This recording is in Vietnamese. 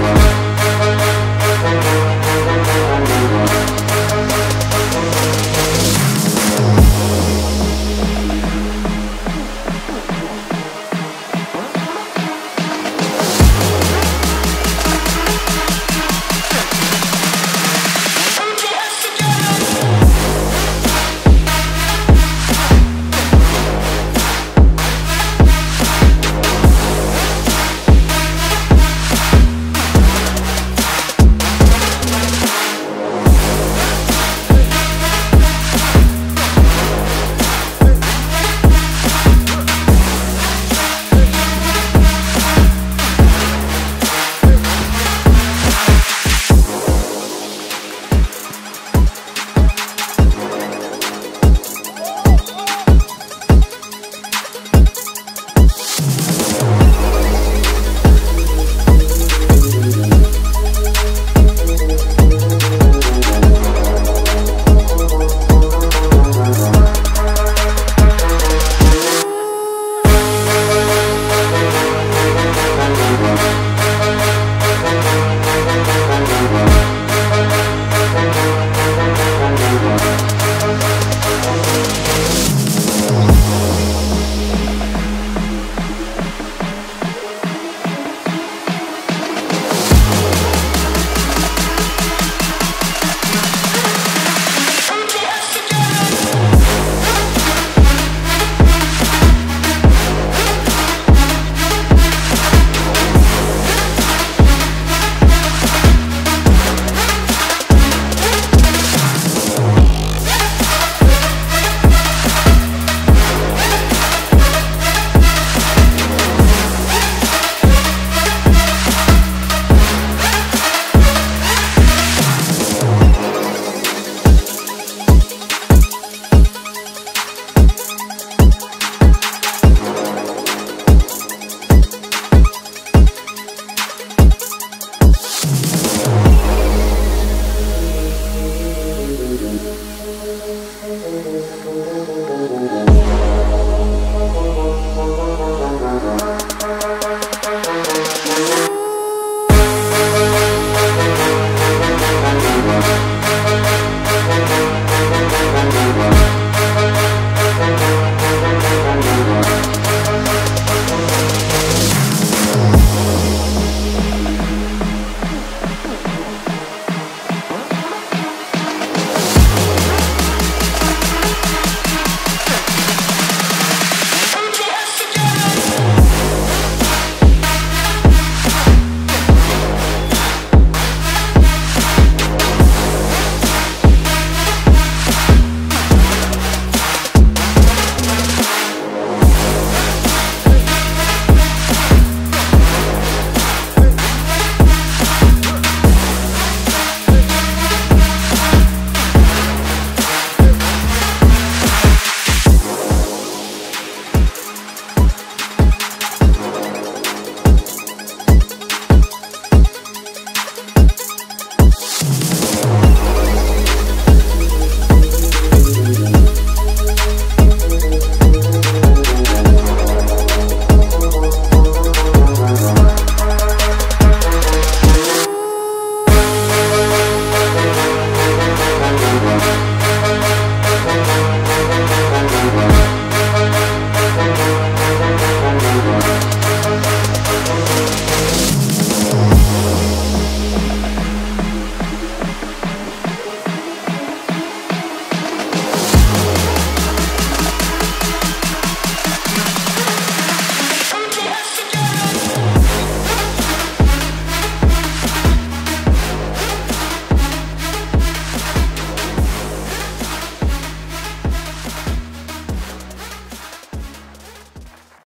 We'll